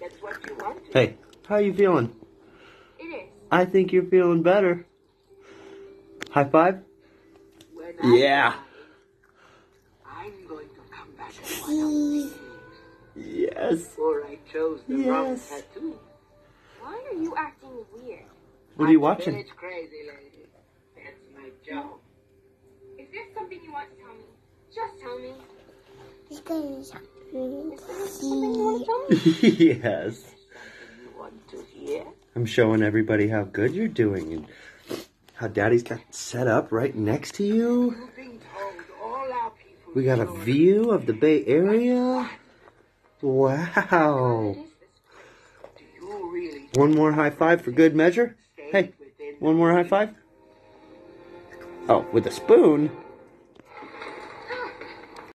that's what you wanted. Hey, how are you feeling? It is. I think you're feeling better. High five? Yeah. I'm going to come back as one. Yes. Before I chose the wrong Yes. tattoo. Why are you acting weird? What are you I'm watching? village crazy lady. That's my job. Is there something you want to tell me? Just tell me. yes. I'm showing everybody how good you're doing and how daddy's got set up right next to you. We got a view of the Bay Area. Wow. One more high five for good measure. Hey, one more high five. Oh, with a spoon?